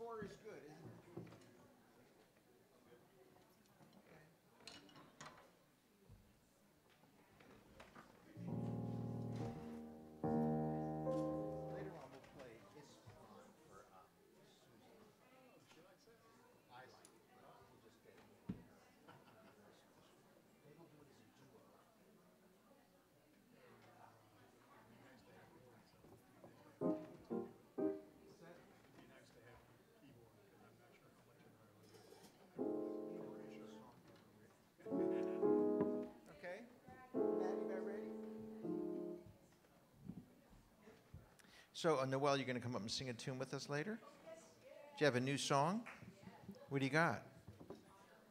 Four is good, isn't it? So, uh, Noel, you're going to come up and sing a tune with us later? Do you have a new song? What do you got?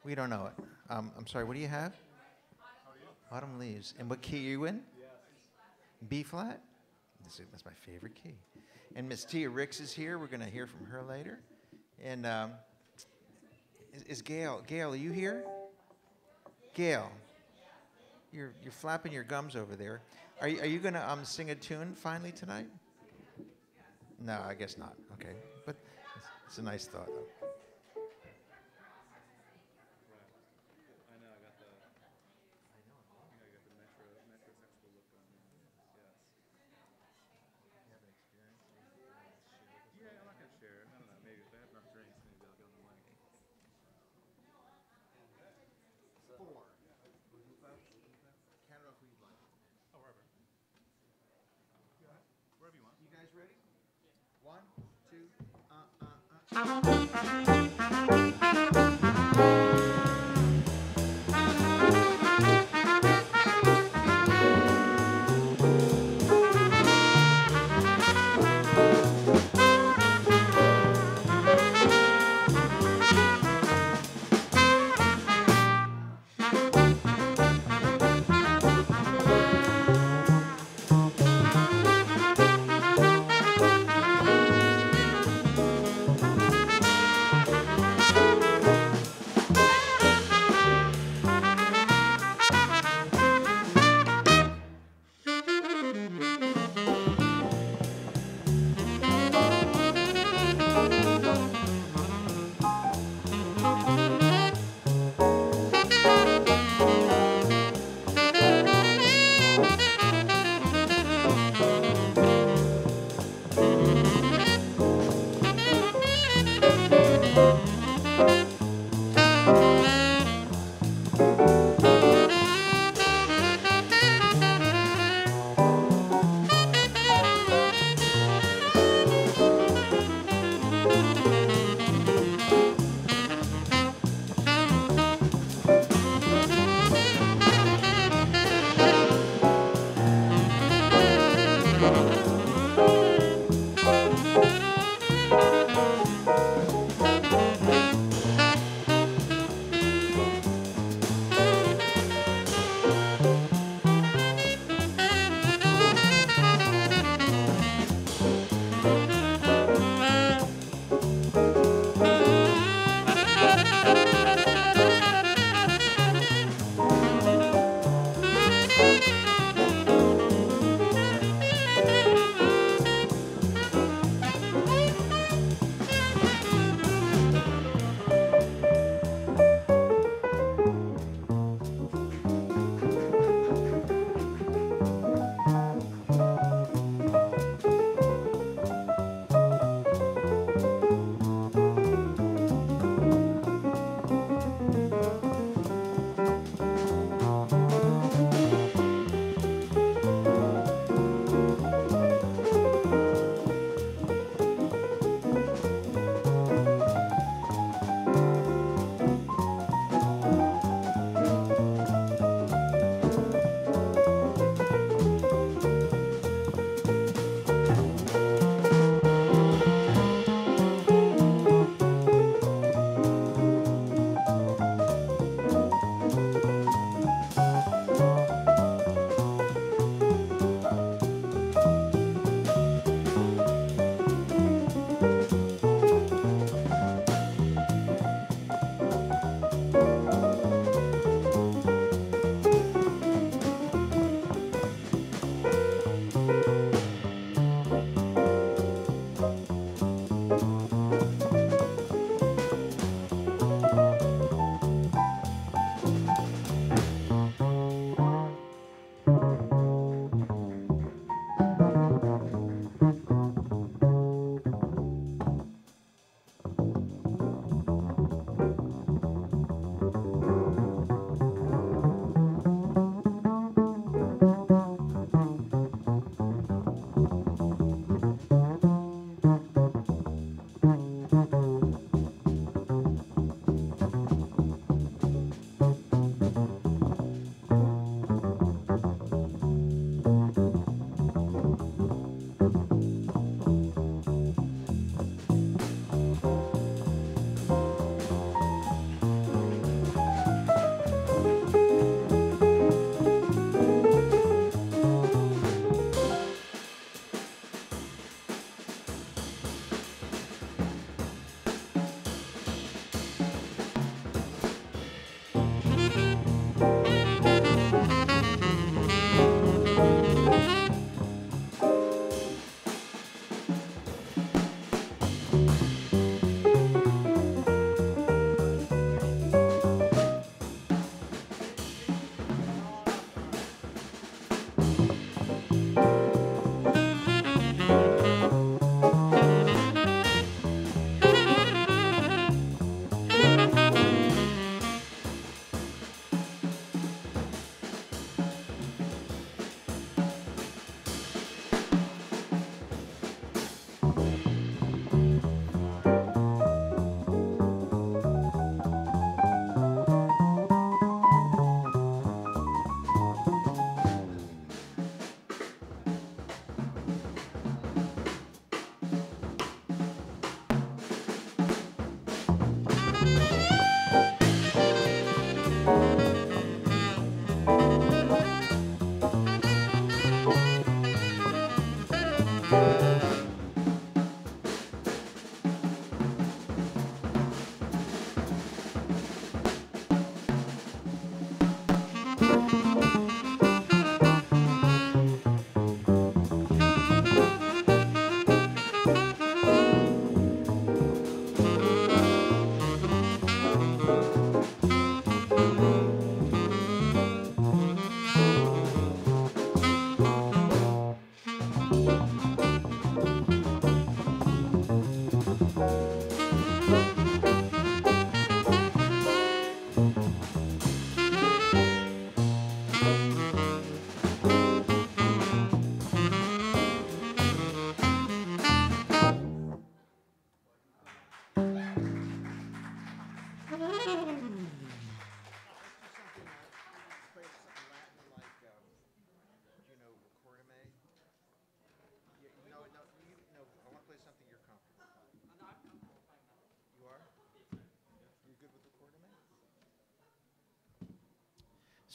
We don't know it. Um, I'm sorry, what do you have? Autumn Leaves. And what key are you in? B flat? That's my favorite key. And Miss Tia Ricks is here. We're going to hear from her later. And um, is, is Gail? Gail, are you here? Gail, you're, you're flapping your gums over there. Are you, are you going to um, sing a tune finally tonight? No, I guess not. Okay. But it's, a nice thought, though.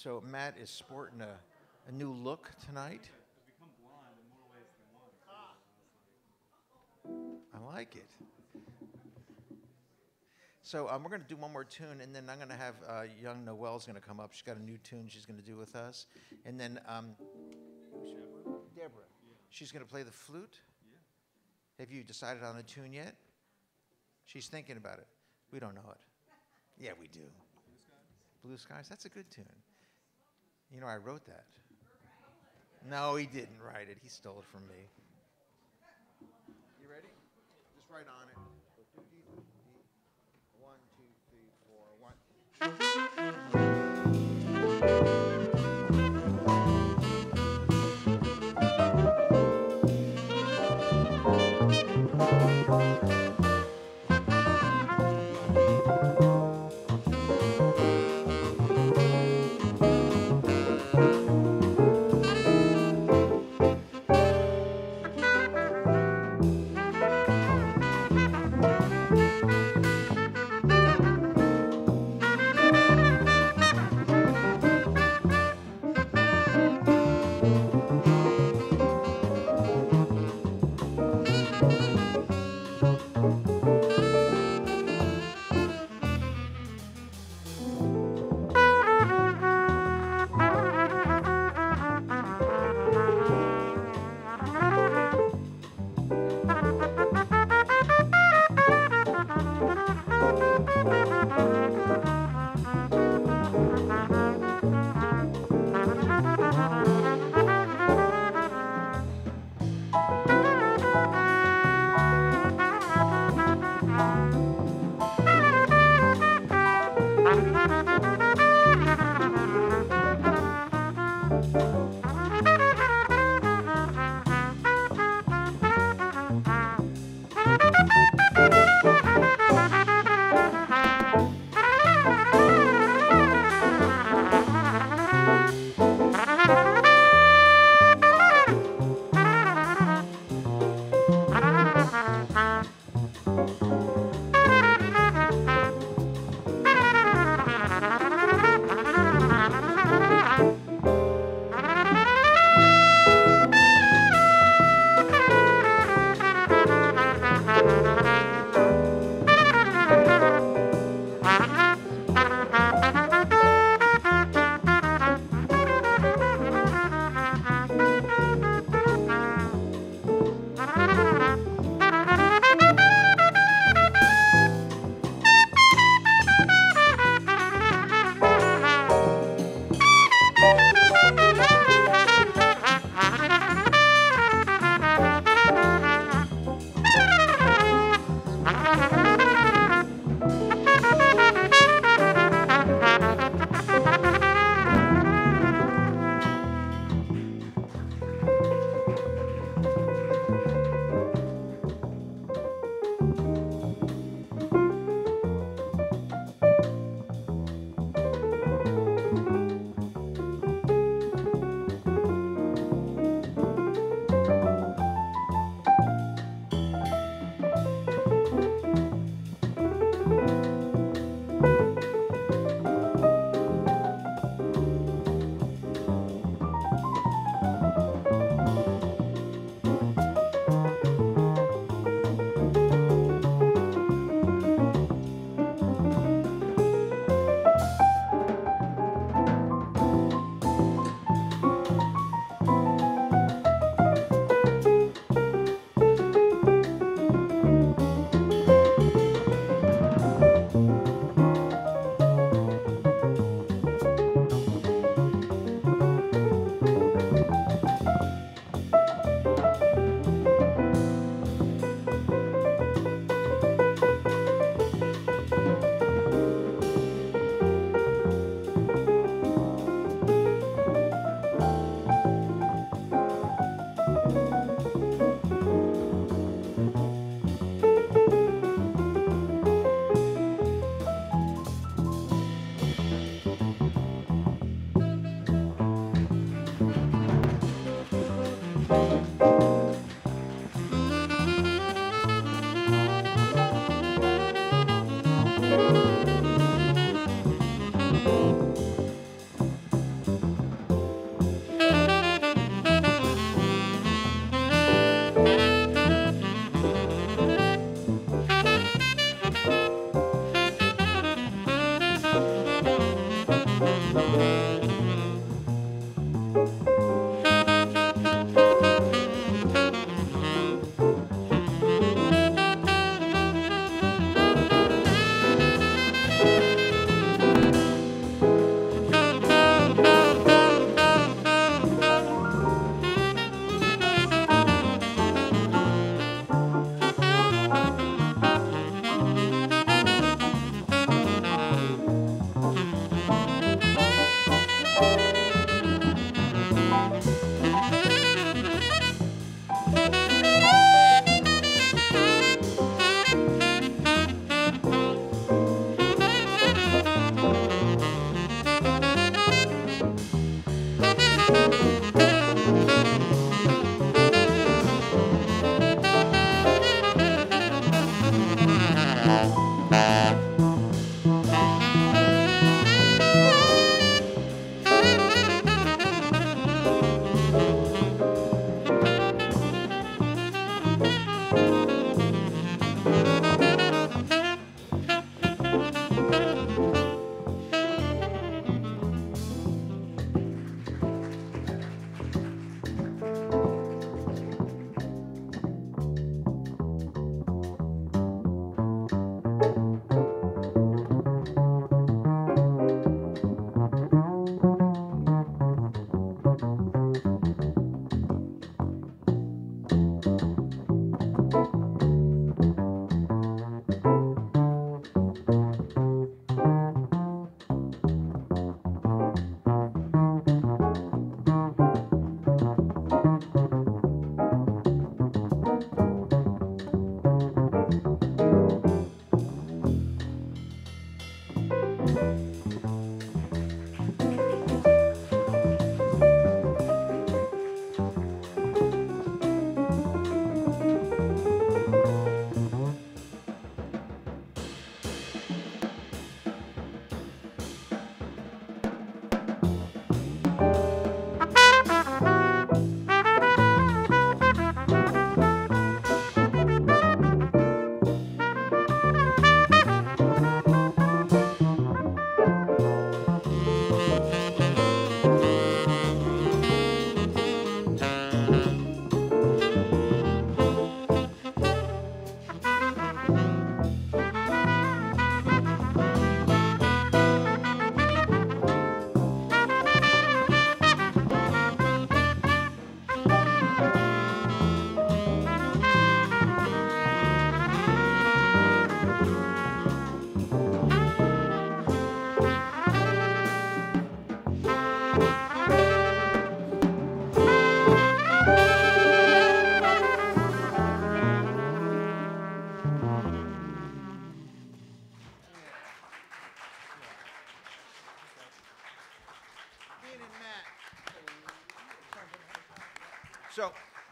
So Matt is sporting a, a new look tonight. I've become blind in more ways than one. I like it. So um, we're going to do one more tune, and then I'm going to have uh, young Noelle's going to come up. She's got a new tune she's going to do with us, and then um, Deborah, she's going to play the flute. Have you decided on a tune yet? She's thinking about it. We don't know it. Yeah, we do. Blue Skies. That's a good tune. You know, I wrote that. No, he didn't write it. He stole it from me. You ready? Just write on it. One, two, three, four, one.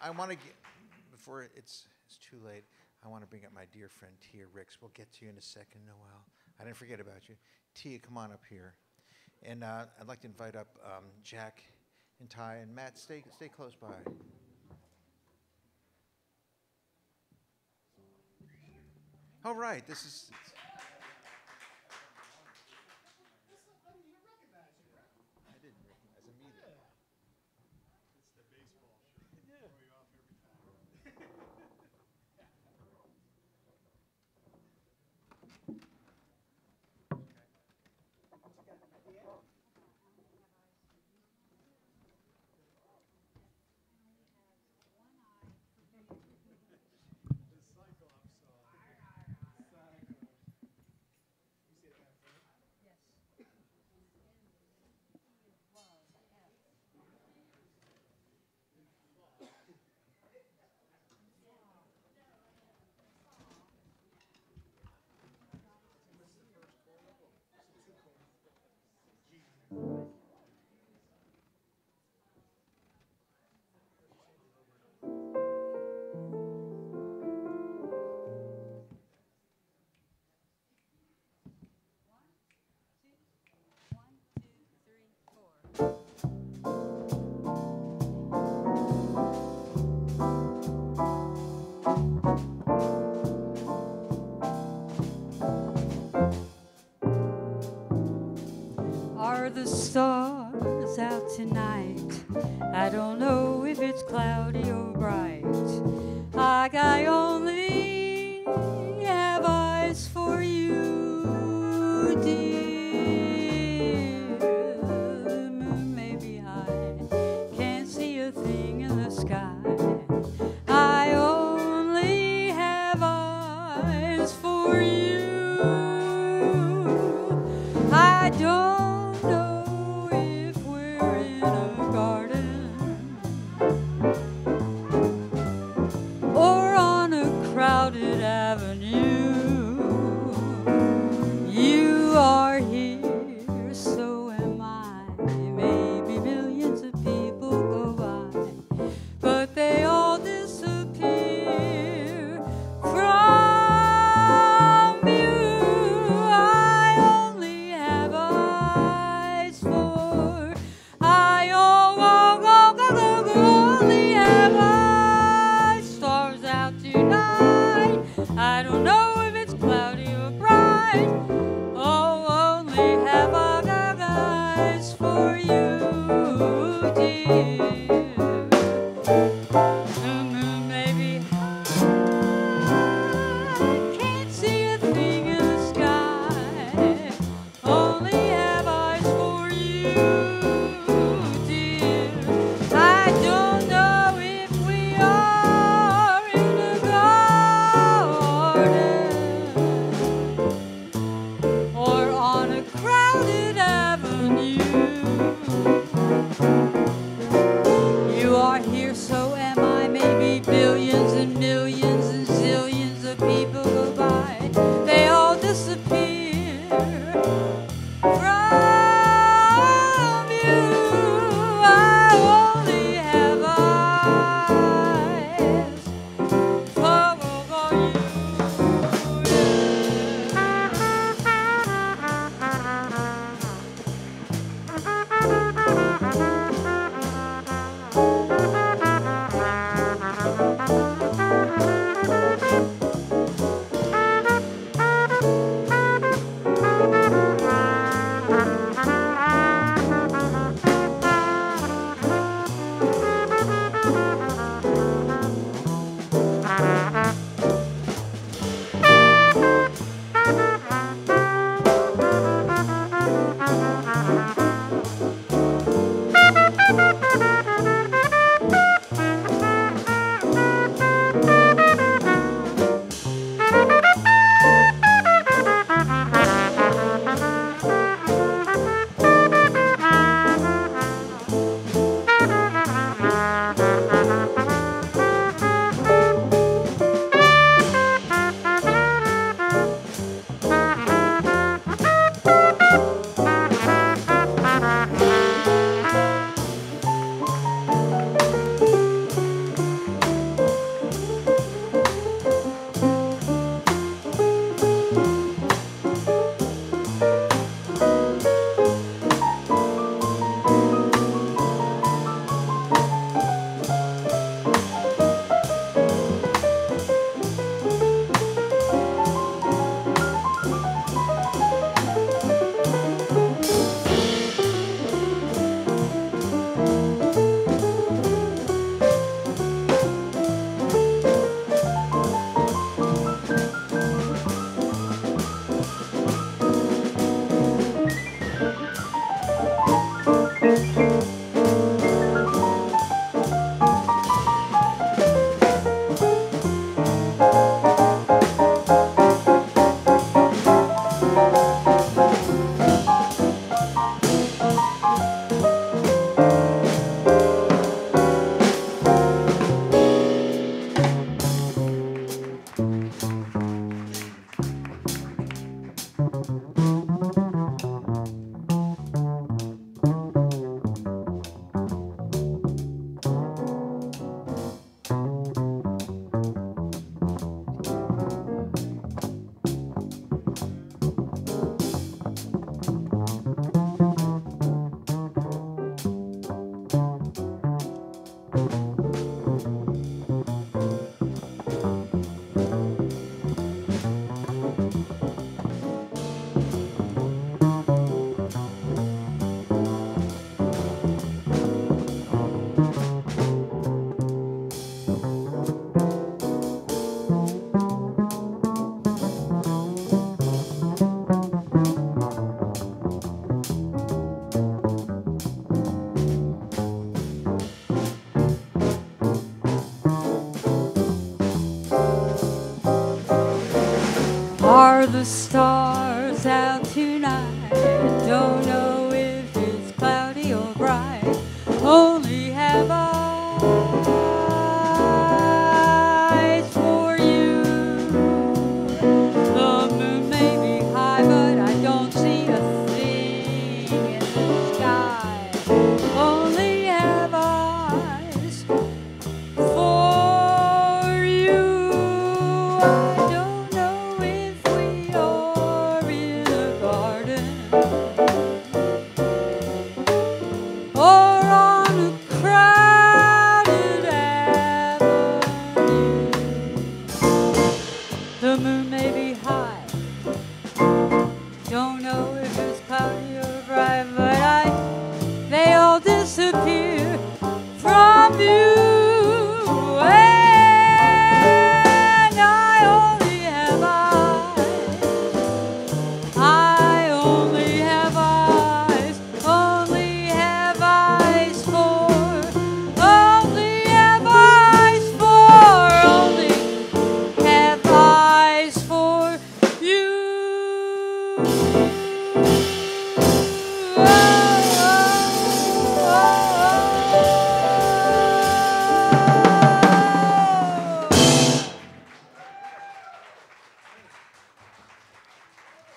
I want to get, before it's, it's too late, I want to bring up my dear friend Tia Ricks. We'll get to you in a second, Noel. I didn't forget about you. Tia, come on up here. And uh, I'd like to invite up um, Jack and Ty and Matt. Stay, stay close by. All right, this is. Tonight?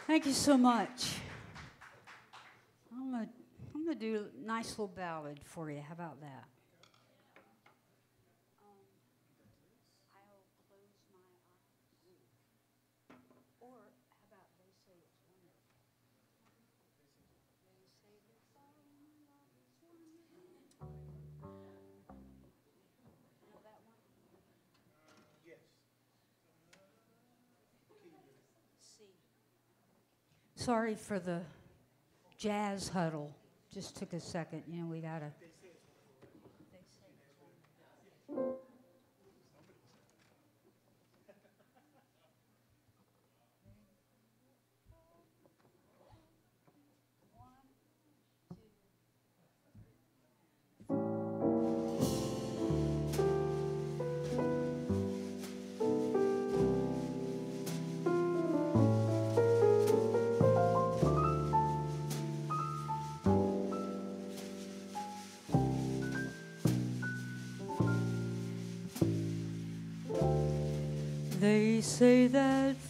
Thank you so much. I'm going to do a nice little ballad for you. How about that? Sorry for the jazz huddle. Just took a second. You know, we got to. we say that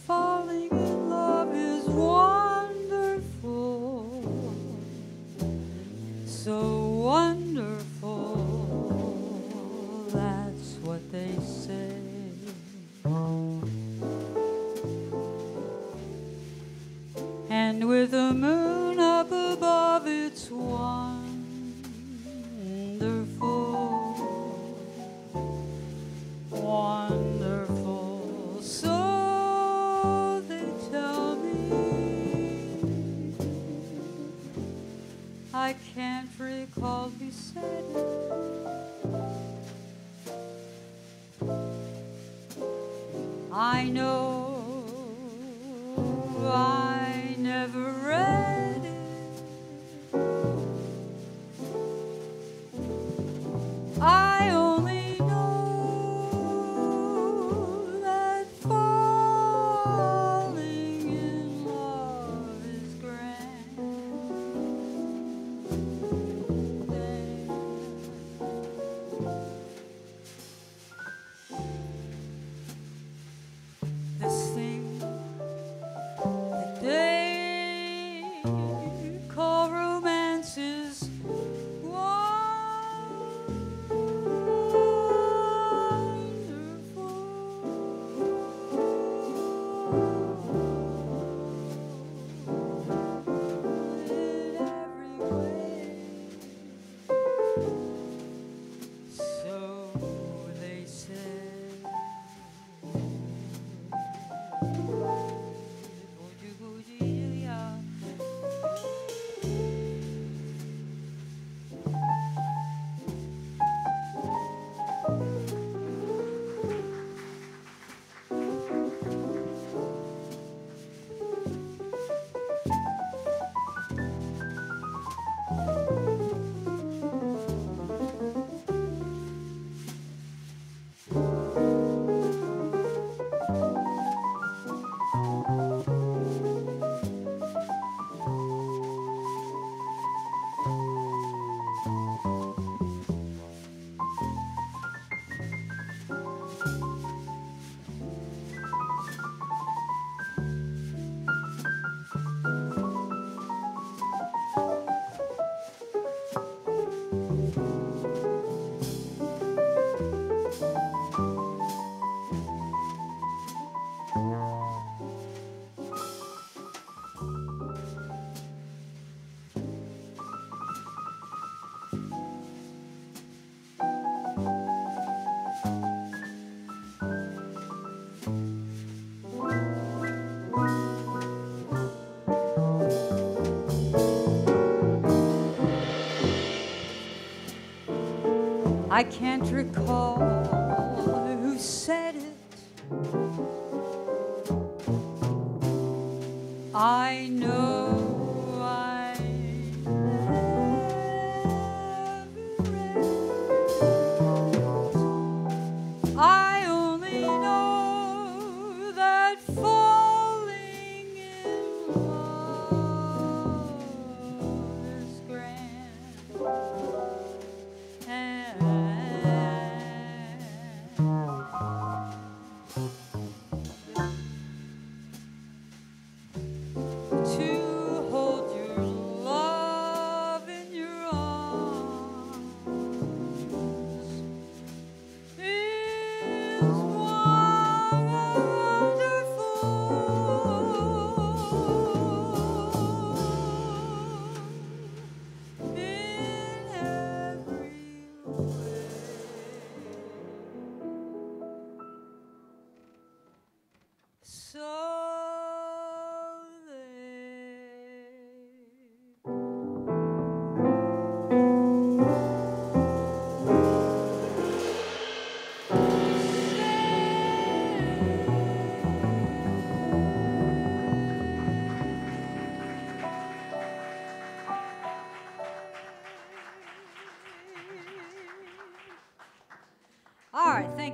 I can't recall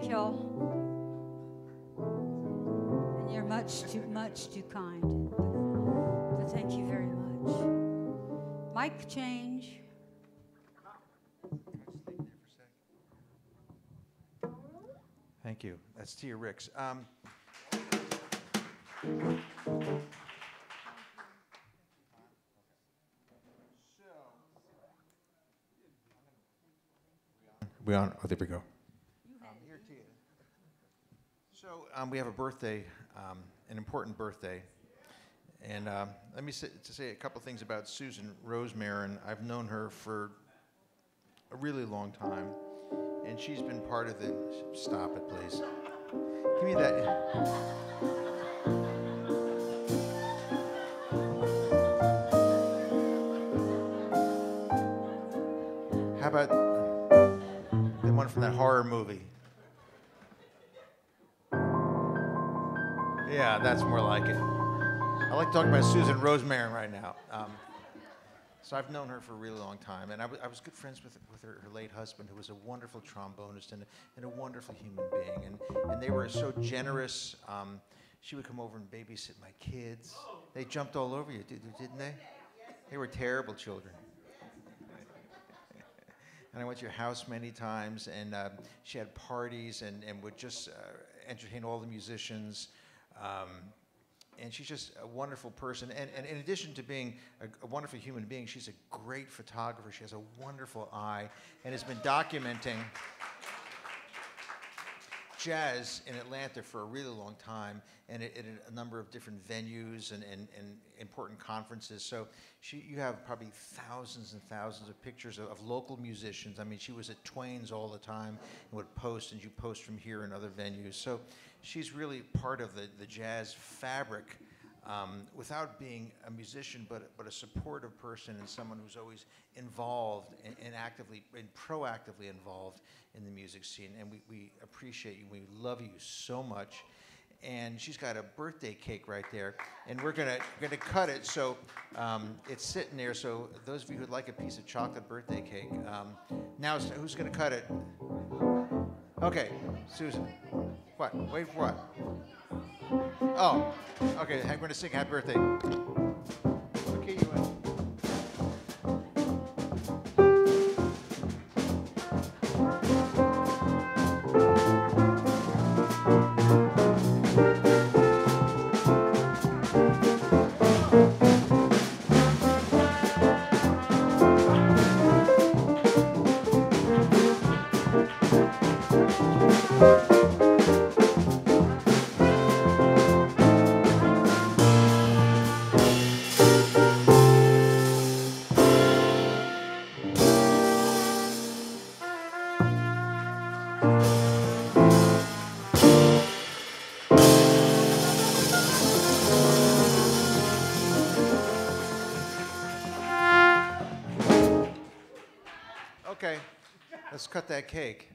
y'all. And you're much too much too kind. But thank you very much. Mic change. Thank you. That's Tia Ricks. Um, we on? Oh, there we go. So um, we have a birthday, um, an important birthday, and um, let me say, to say a couple things about Susan Rosemarin. I've known her for a really long time, and she's been part of the. Stop it, please. Give me that. How about the one from that horror movie? Yeah, that's more like it. I like talking about Susan Rosemarin right now. Um, so I've known her for a really long time, and I I was good friends with, with her, her late husband, who was a wonderful trombonist and, a- and a wonderful human being. And, and they were so generous. Um, she would come over and babysit my kids. They jumped all over you, did, didn't they? They were terrible children. And I went to your house many times, and um, she had parties and, and would just uh, entertain all the musicians. Um, and she's just a wonderful person. And, and in addition to being a, a wonderful human being, she's a great photographer. She has a wonderful eye and has been documenting jazz in Atlanta for a really long time and at a number of different venues and, and, and important conferences. So she, you have probably thousands and thousands of pictures of, of local musicians. I mean, she was at Twain's all the time and would post, and you post from here and other venues. So she's really part of the, the jazz fabric um, without being a musician, but, but a supportive person and someone who's always involved and, and actively and proactively involved in the music scene. And we, we appreciate you. We love you so much. And she's got a birthday cake right there, and we're gonna gonna cut it so um, it's sitting there. So those of you who'd like a piece of chocolate birthday cake, um, now who's gonna cut it? Okay, Susan. What? Wait what? Oh, okay. I'm going to sing Happy Birthday. Let's cut that cake.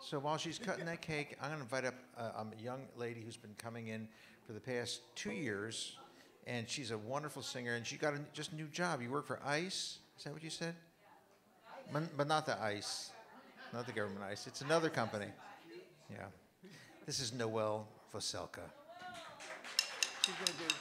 So while she's cutting that cake, I'm going to invite up uh, um, a young lady who's been coming in for the past two years, and she's a wonderful singer, and she got a, just a new job. You work for ICE? Is that what you said? But, but not the ICE, not the government ICE. It's another company. Yeah. This is Noelle Voselka. She's going to do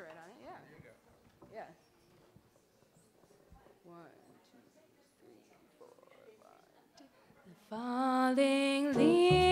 right on it? I right on it. Yeah. There you go. Yeah. One, two, three, four, one, two. The falling leaves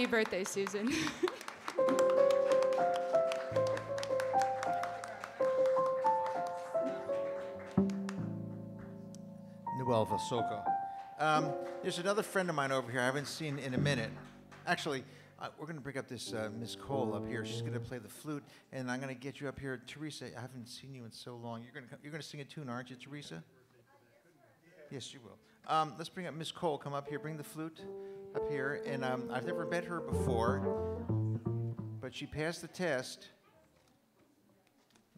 Happy birthday, Susan. Noel Vasoko. Um, there's another friend of mine over here I haven't seen in a minute. Actually, uh, we're going to bring up this uh, Miss Cole up here. She's going to play the flute, and I'm going to get you up here. Teresa, I haven't seen you in so long. You're going to you're going to sing a tune, aren't you, Teresa? Yes, you will. Um, let's bring up Miss Cole. Come up here. Bring the flute up here. And um, I've never met her before, but she passed the test.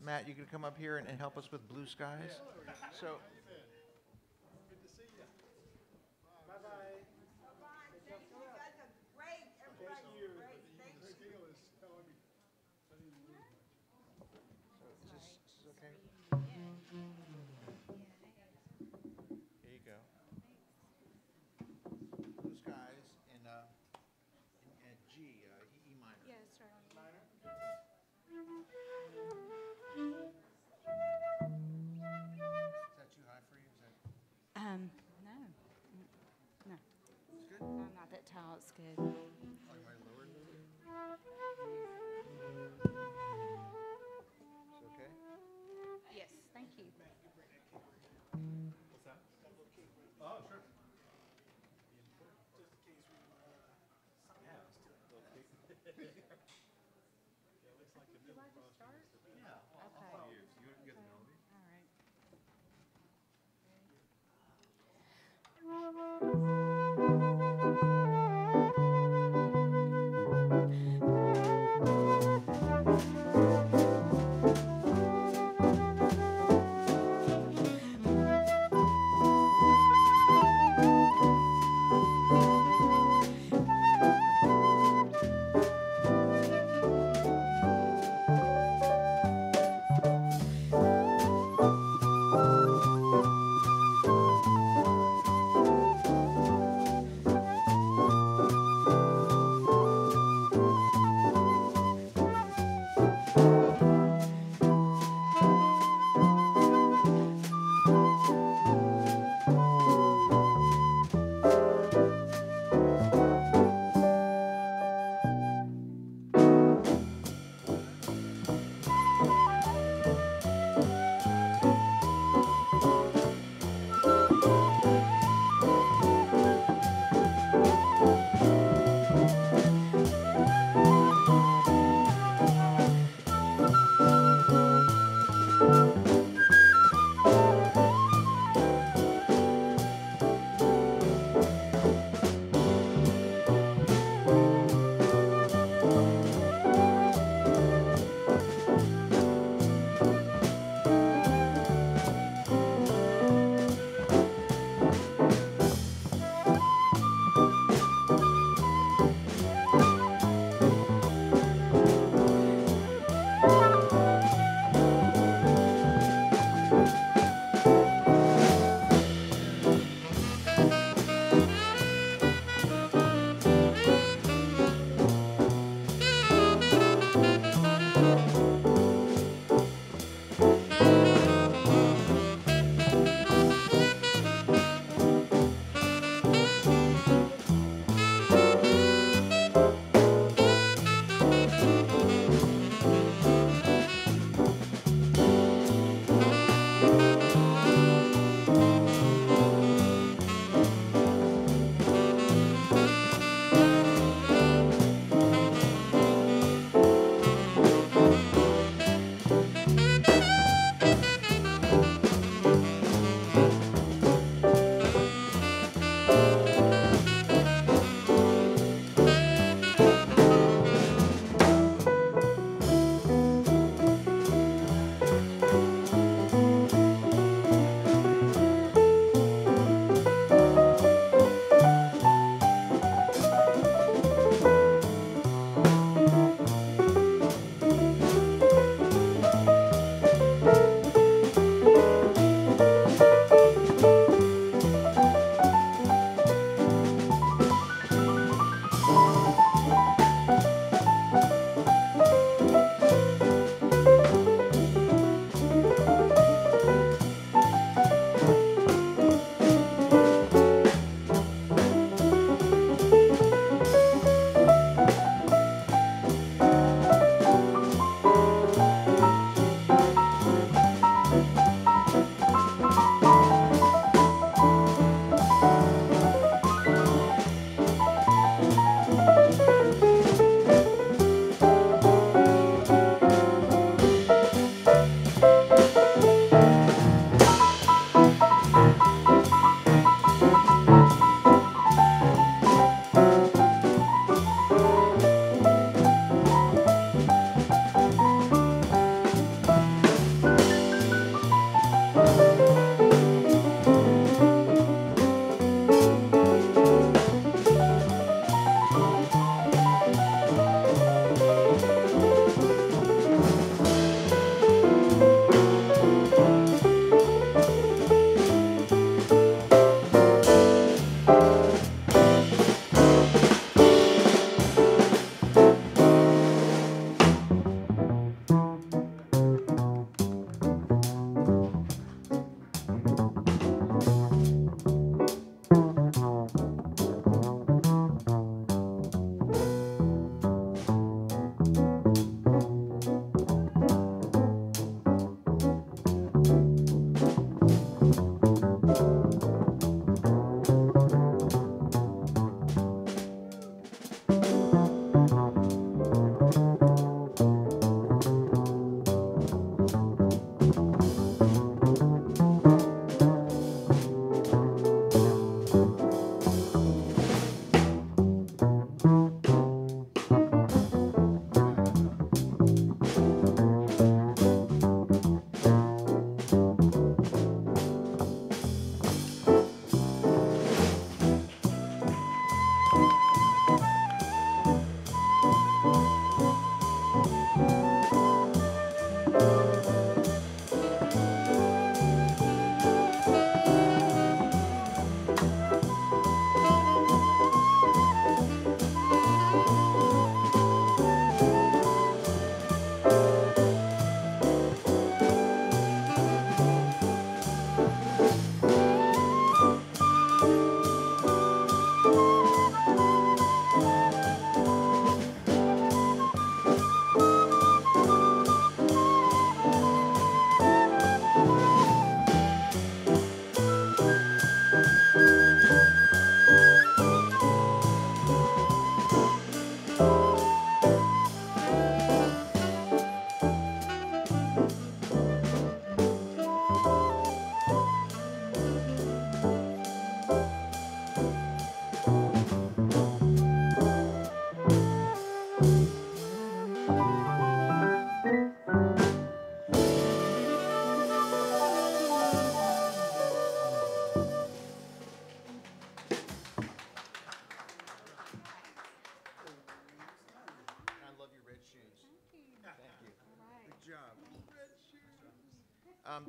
Matt, you can come up here and, and help us with Blue Skies. So. It's okay? Yes, thank you.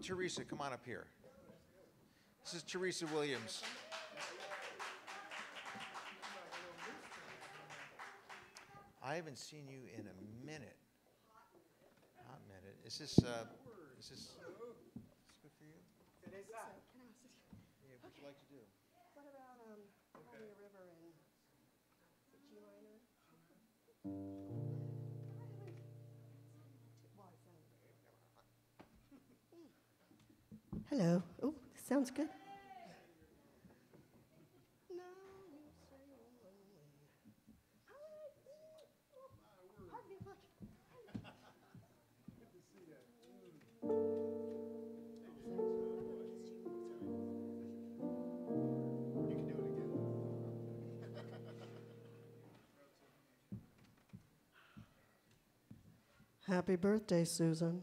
Teresa, come on up here. This is Teresa Williams. I haven't seen you in a minute. Not a minute. Is this uh, Hello. Oh, sounds good. Happy birthday, Susan.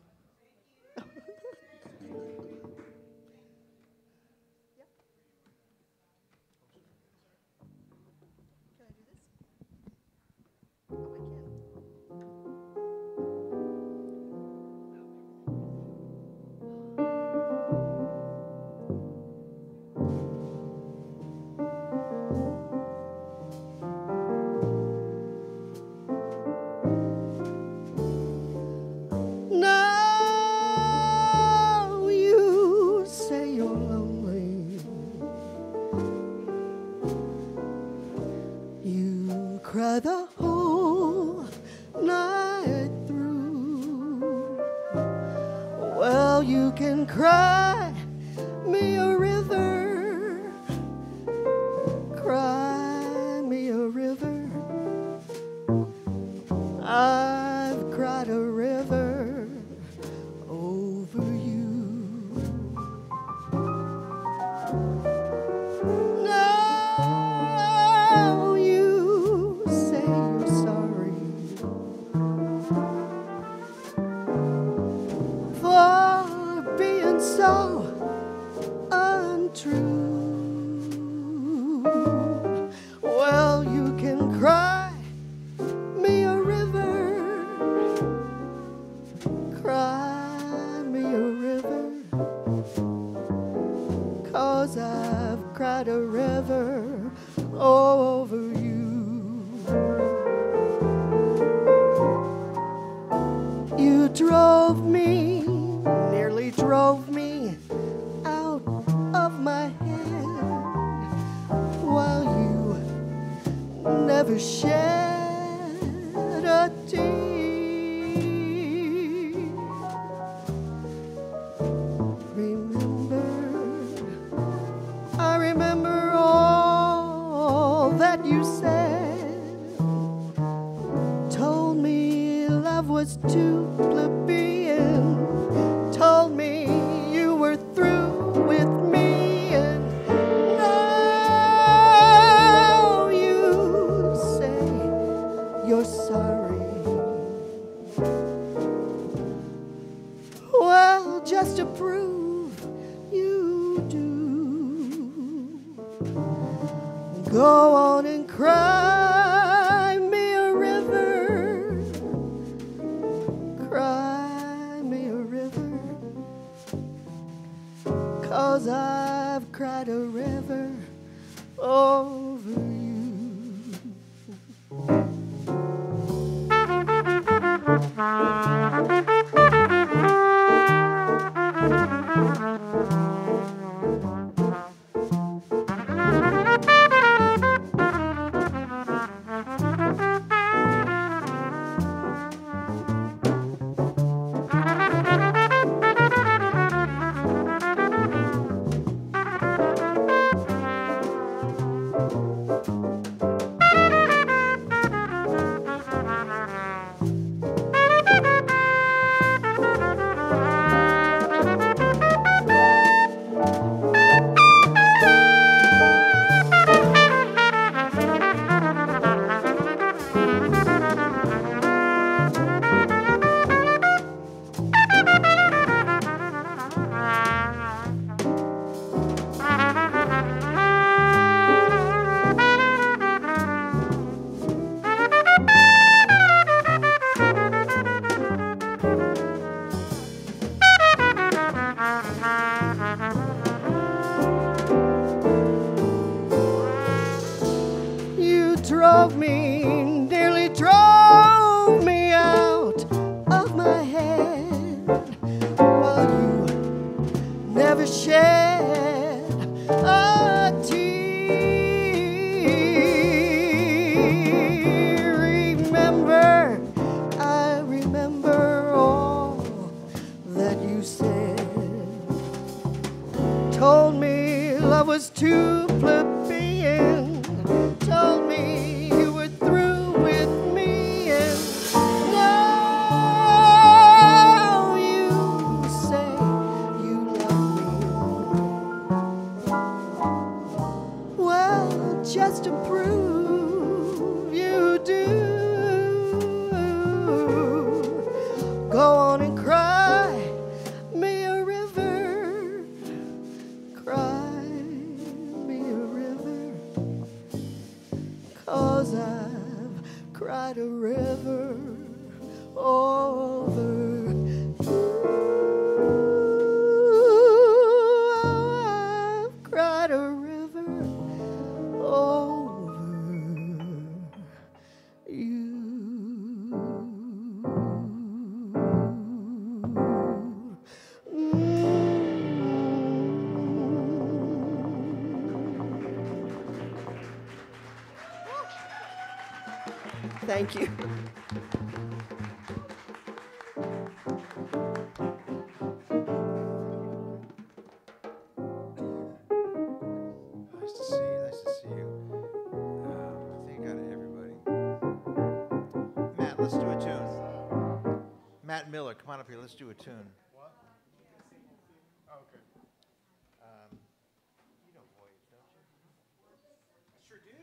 Sure do.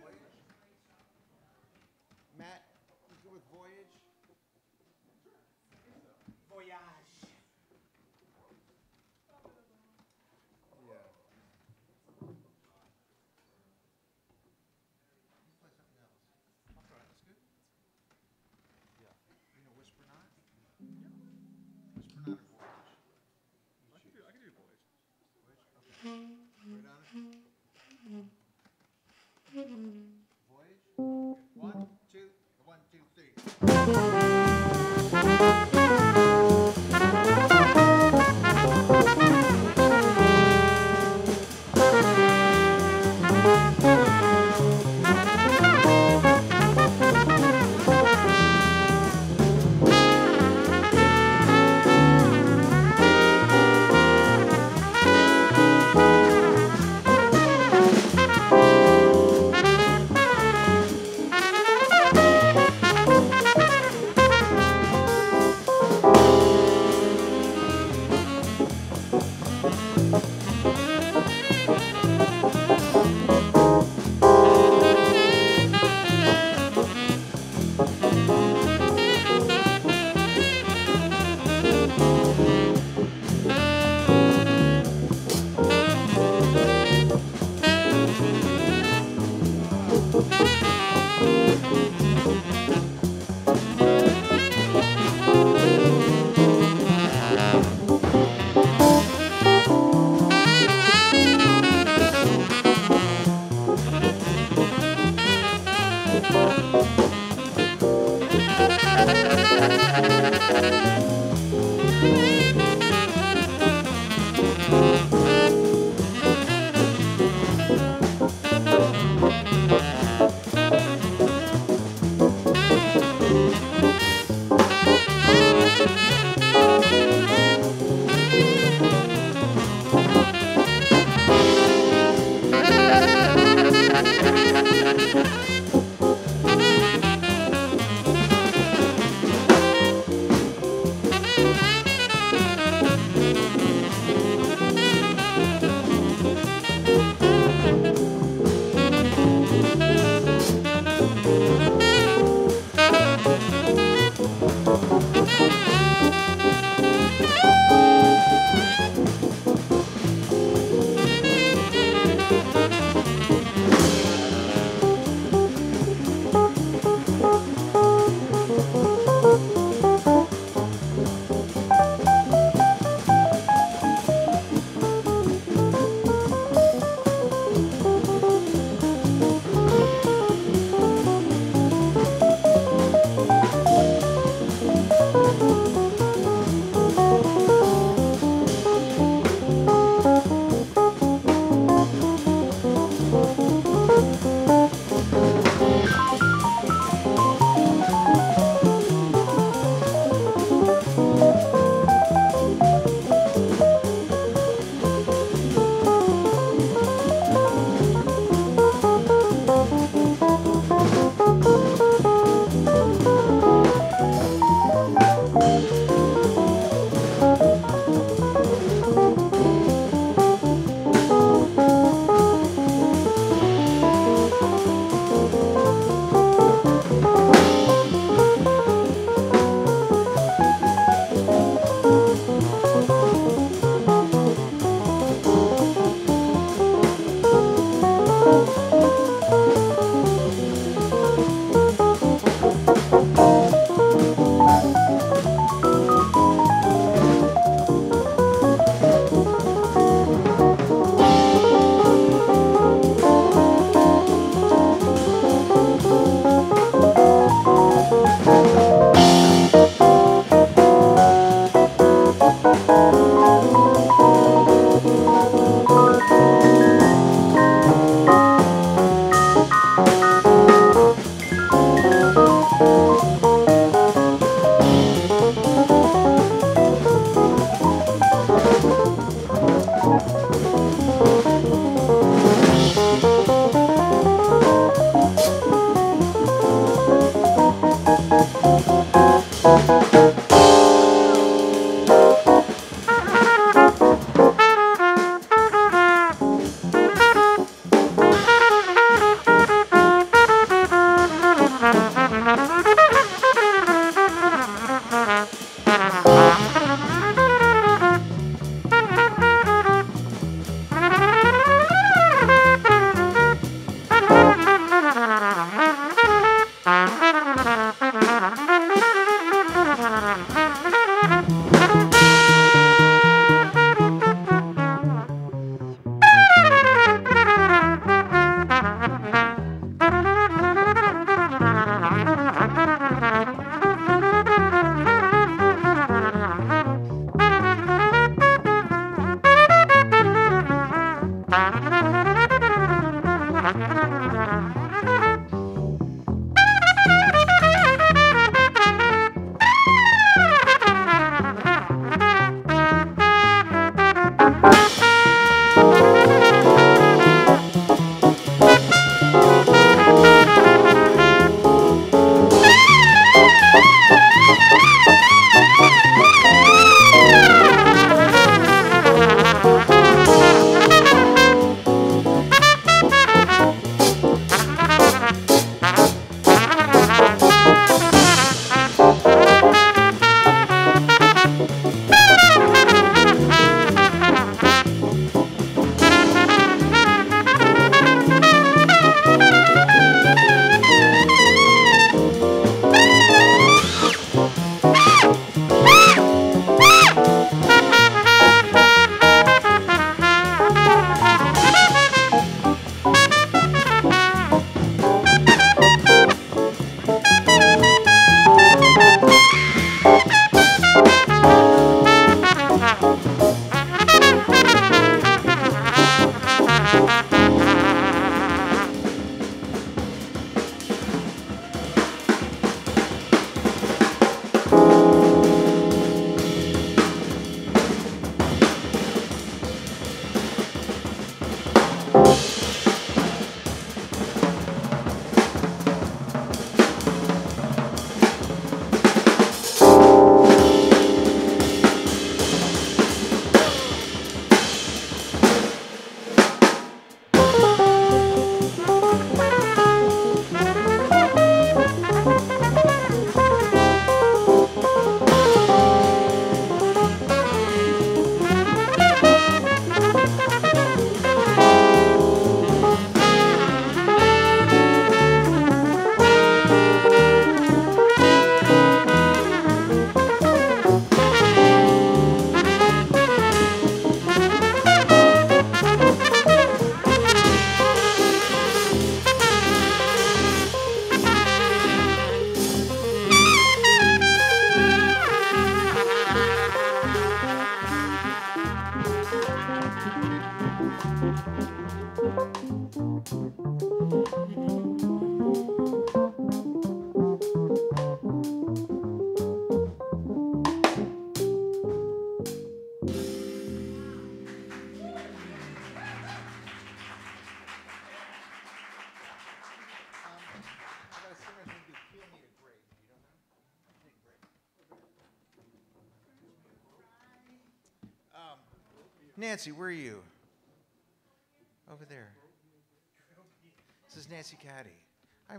Matt, you good with Voyage? Voyage.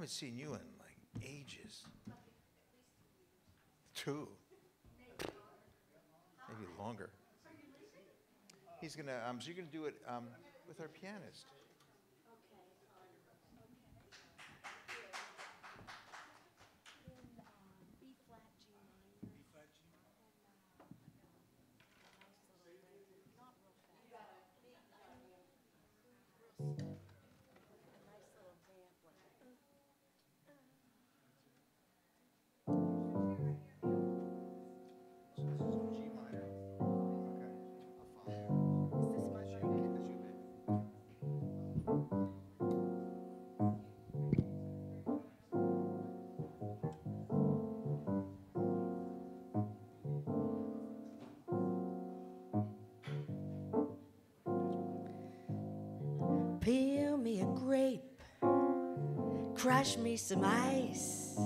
Haven't seen you in like ages. Two. Maybe longer. He's gonna. Um, so you're gonna do it um, with our pianist. So Peel me a grape, crush me some ice,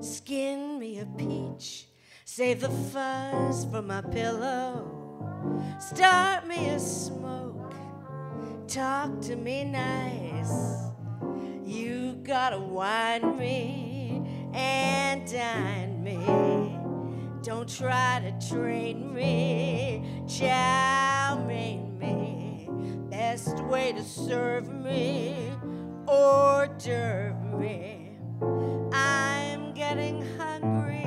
skin me a peach, save the fuzz for my pillow, start me a smoke, talk to me nice. You gotta wine me and dine me. Don't try to train me, chow me. Best way to serve me, hors d'oeuvre me. I'm getting hungry.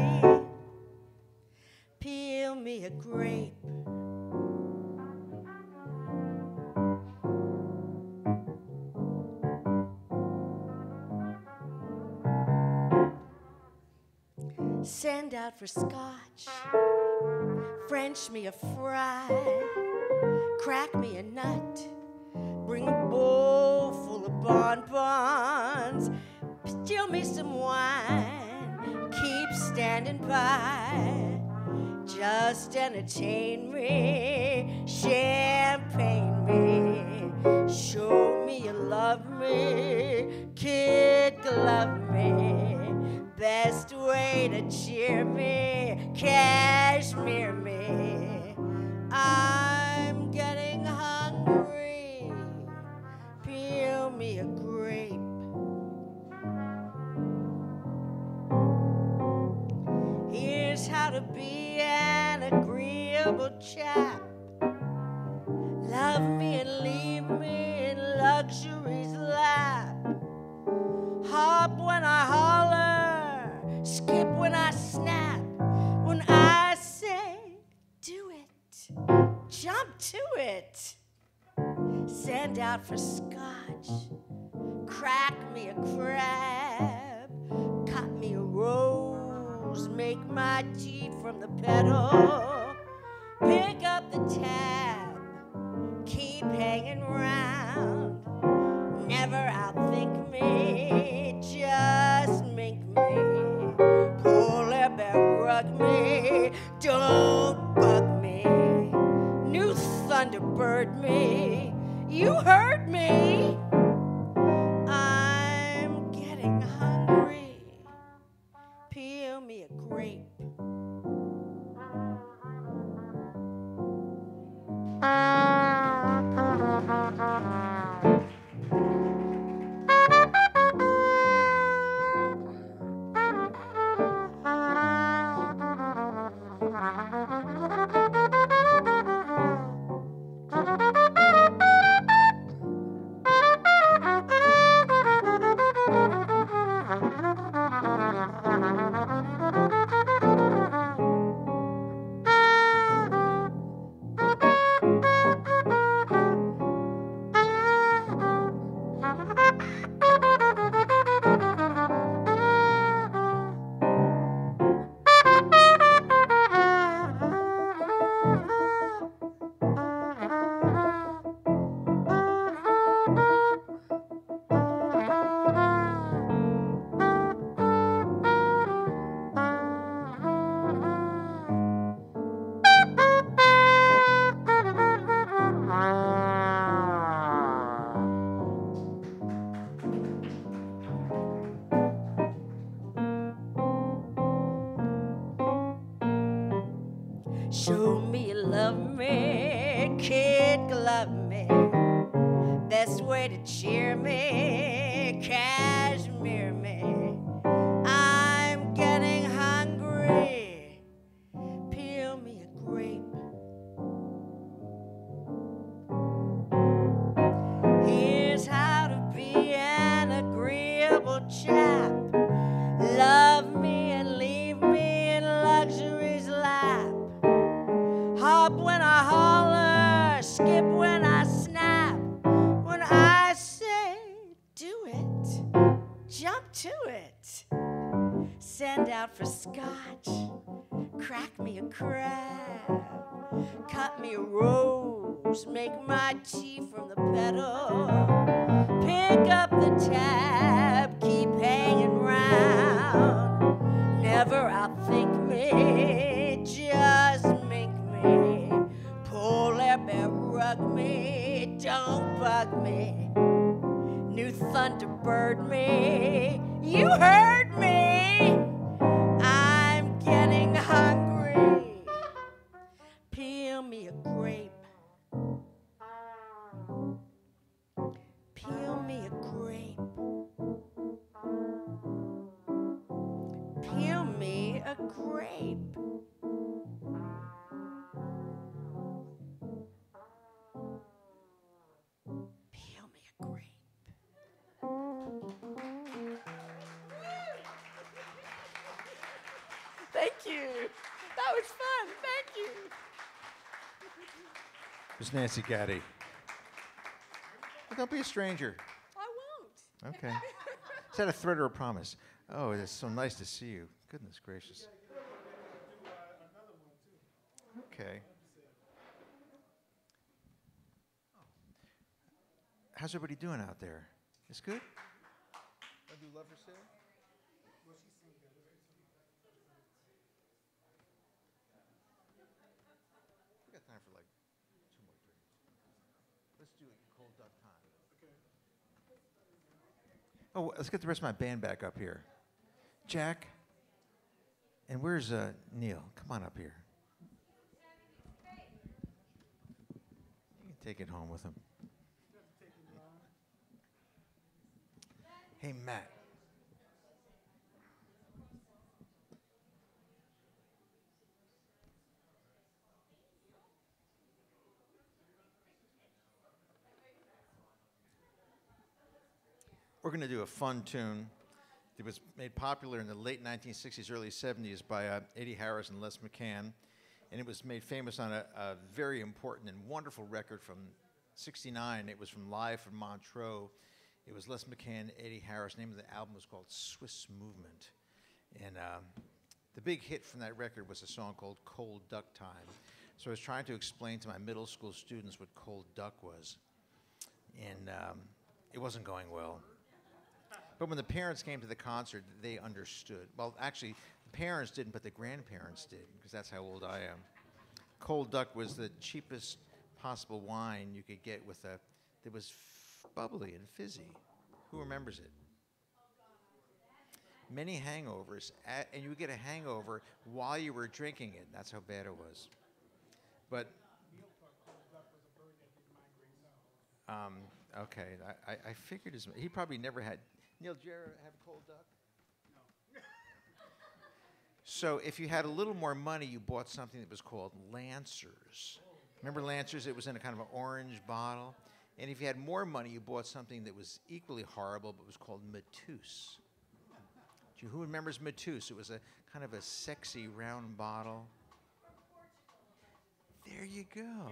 Peel me a grape. Send out for scotch, French me a fry, crack me a nut, bring a bowl full of bonbons, steal me some wine, keep standing by, just entertain me, champagne me, show me you love me, kid glove me. Best way to cheer me, cashmere me. I'm to be an agreeable chap. Love me and leave me in luxury's lap. Hop when I holler, skip when I snap. When I say, do it, jump to it. Send out for scotch, crack me a crab, cut me a make my tea from the petal, pick up the tab, keep hanging round. Never outthink me, just make me. Polar bear rug me, don't bug me. New Thunderbird me, you heard me. Me a grape. Nancy Gaddy. Well, don't be a stranger. I won't. Okay. Is that a threat or a promise? Oh, it is so nice to see you. Goodness gracious. Okay. How's everybody doing out there? It's good? Want to do Love for Sale? We got time for like two more drinks. Let's do it cold duck time. Oh, let's get the rest of my band back up here. Jack. And where's uh, Neil? Come on up here. You can take it home with him. Hey, Matt. We're going to do a fun tune that was made popular in the late 1960s, early 70s by uh, Eddie Harris and Les McCann. And it was made famous on a, a very important and wonderful record from 69. It was from Live from Montreux. It was Les McCann, Eddie Harris. The name of the album was called Swiss Movement. And um, the big hit from that record was a song called Cold Duck Time. So I was trying to explain to my middle school students what cold duck was. And um, it wasn't going well. But when the parents came to the concert, they understood. Well, actually, the parents didn't, but the grandparents did, because that's how old I am. Cold Duck was the cheapest possible wine you could get with a that was bubbly and fizzy. Who remembers it? Many hangovers, a and you would get a hangover while you were drinking it. That's how bad it was. But um, okay, I, I, I figured as he probably never had. Neil, did you ever have a cold duck? No. so if you had a little more money, you bought something that was called Lancers. Remember Lancers? It was in a kind of an orange bottle. And if you had more money, you bought something that was equally horrible, but was called Mateus. Do you, who remembers Mateus? It was a kind of a sexy round bottle. There you go.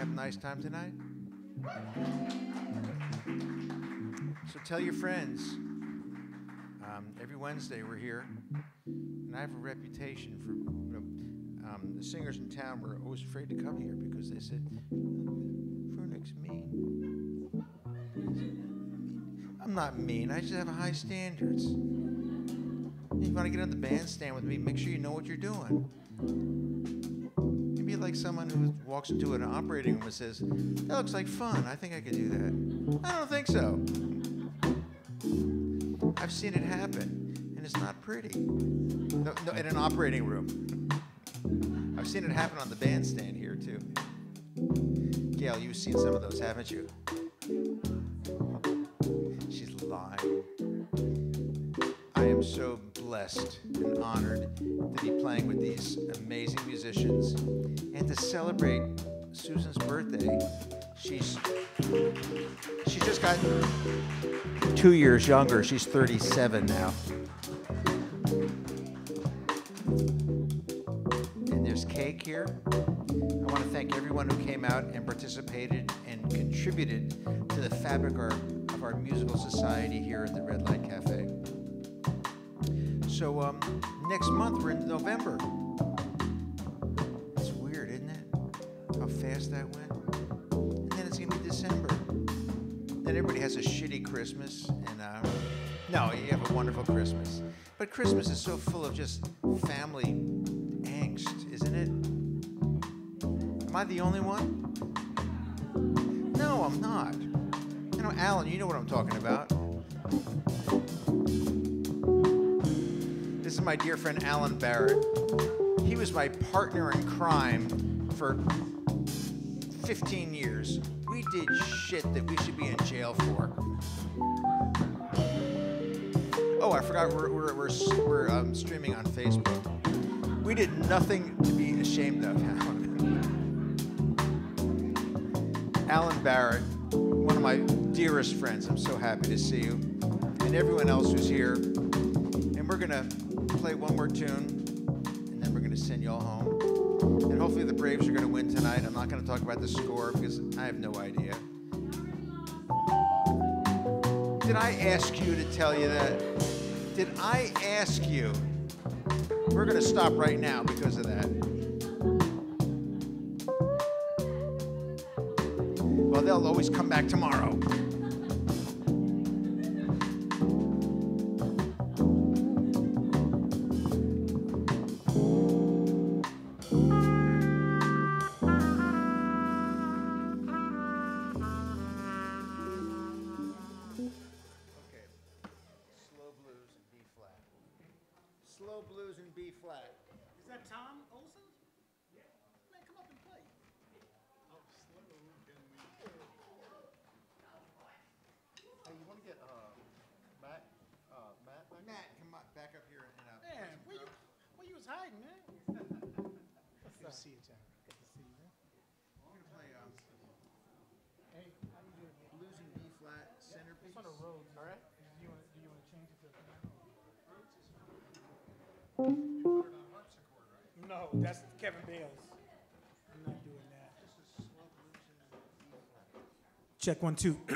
have a nice time tonight? So tell your friends. Um, every Wednesday we're here, and I have a reputation for you know, um, the singers in town were always afraid to come here because they said, Furnick's mean. I'm not mean. I just have high standards. If you want to get on the bandstand with me, make sure you know what you're doing. Like someone who walks into an operating room and says, That looks like fun. I think I could do that. I don't think so. I've seen it happen, and it's not pretty. No, no, in an operating room. I've seen it happen on the bandstand here too. Gail, you've seen some of those, haven't you? She's lying. I am so blessed two years younger. She's 37 now. And there's cake here. I want to thank everyone who came out and participated and contributed to the fabric of our musical society here at the Red Light Cafe. So um, next month we're in November. Christmas is so full of just family angst, isn't it? Am I the only one? No, I'm not. You know, Alan, you know what I'm talking about. This is my dear friend Alan Barrett. He was my partner in crime for 15 years. We did shit that we should be in jail for. Oh, I forgot we're, we're, we're, we're um, streaming on Facebook. We did nothing to be ashamed of, Alan. Alan Barrett, one of my dearest friends. I'm so happy to see you. And everyone else who's here. And we're going to play one more tune, and then we're going to send you all home. And hopefully the Braves are going to win tonight. I'm not going to talk about the score because I have no idea. Did I ask you to tell you that? Did I ask you? We're going to stop right now because of that. Well, they'll always come back tomorrow. Slow blues in B flat. Is that Tom Olson? Yeah. Man, come up and play. How slow can we Hey, you want to get uh, Matt, uh, Matt back? Matt, come on, back up here and uh, Man, where you, where you was hiding, man? Good to see you, John. Good to see you, man. We're gonna play um, Hey, how you doing, blues in B flat centerpiece. It's on the road, all right? Do you want, do you want to change it to a piano? No, that's Kevin Bales. I'm not doing that. Check one, two.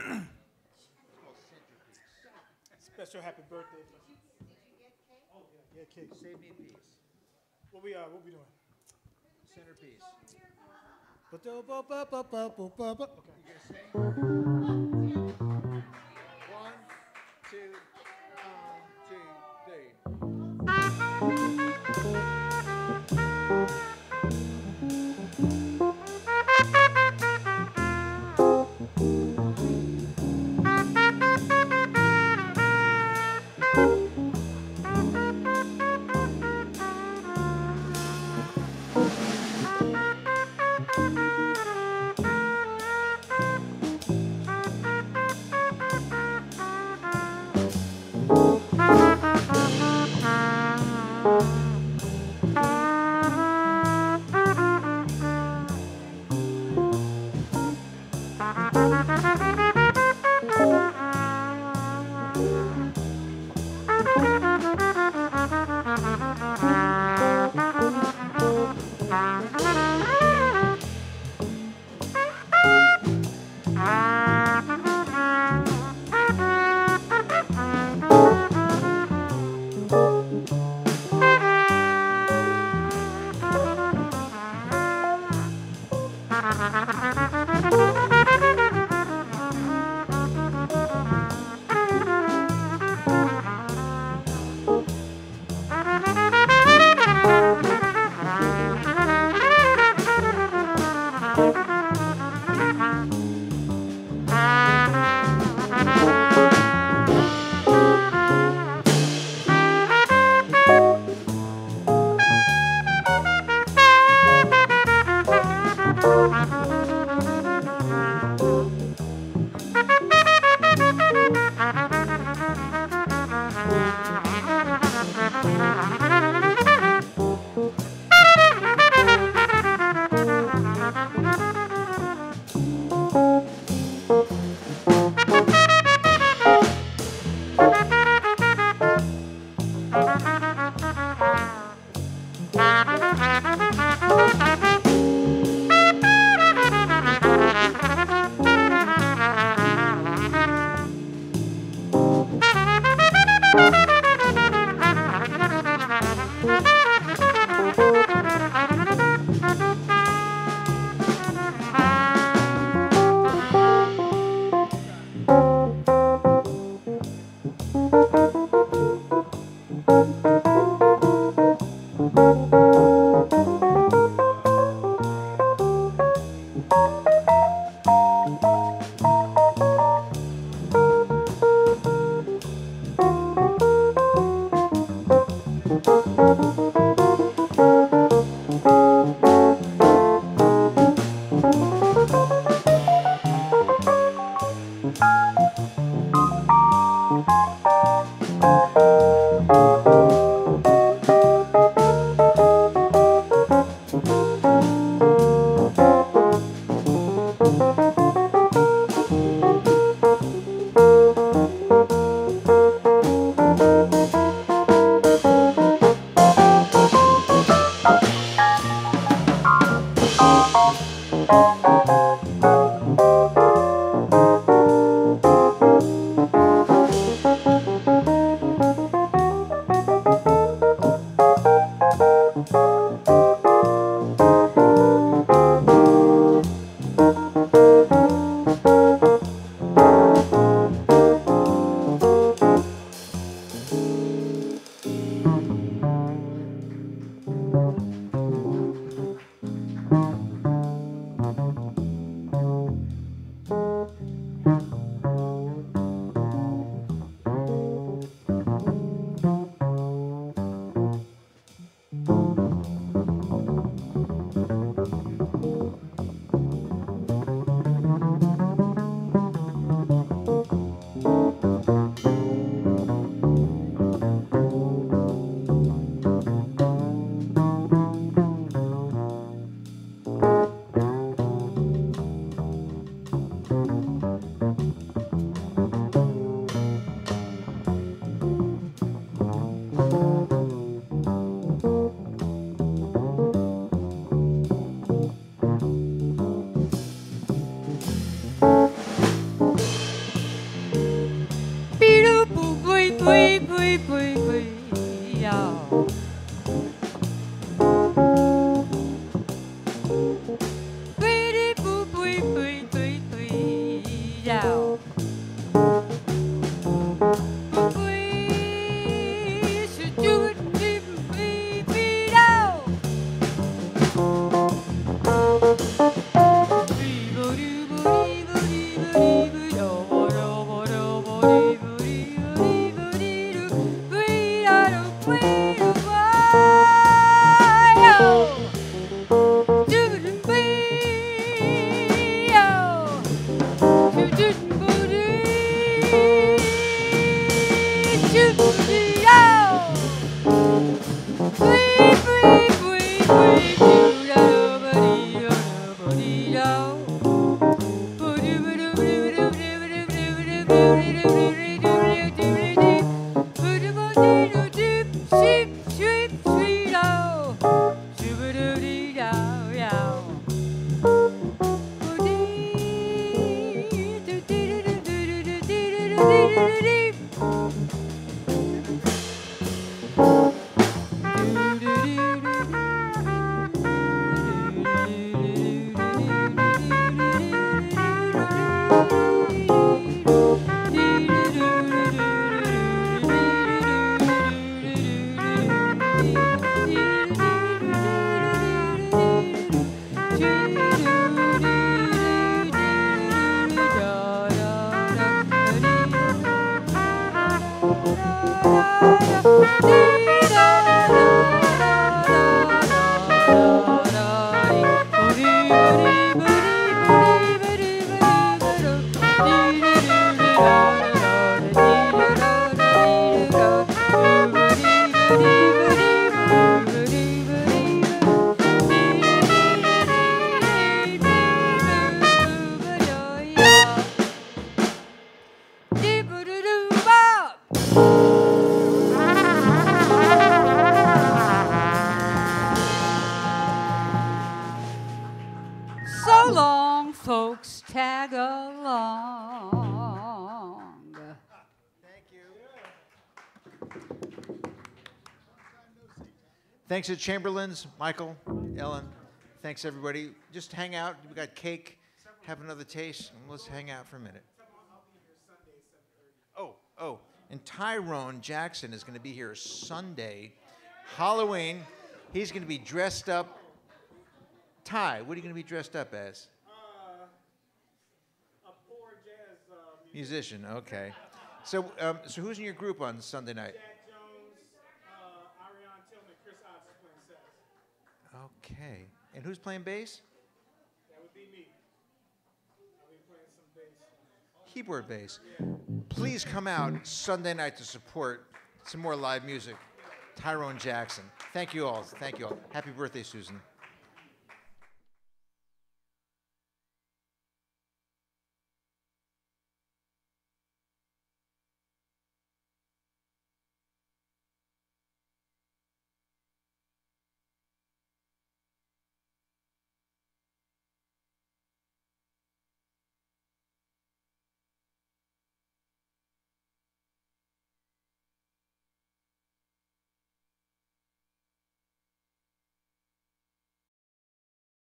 Special happy birthday. Oh, yeah, yeah, cake. Save me a piece. What we, uh, what we doing? Centerpiece. Okay. You gonna sing? One, two, Thanks to Chamberlain's, Michael, Ellen. Thanks, everybody. Just hang out. We got cake. Have another taste. And let's hang out for a minute. Oh, oh. And Tyrone Jackson is going to be here Sunday, Halloween. He's going to be dressed up. Ty, what are you going to be dressed up as? A poor jazz uh, Musician. Okay. So, um, so who's in your group on Sunday night? Jack Jones, uh, Ariane Tillman, Chris Ox is playing sax. Okay. And who's playing bass? That would be me. I'll be playing some bass. Keyboard bass. Please come out Sunday night to support some more live music. Tyrone Jackson. Thank you all. Thank you all. Happy birthday, Susan.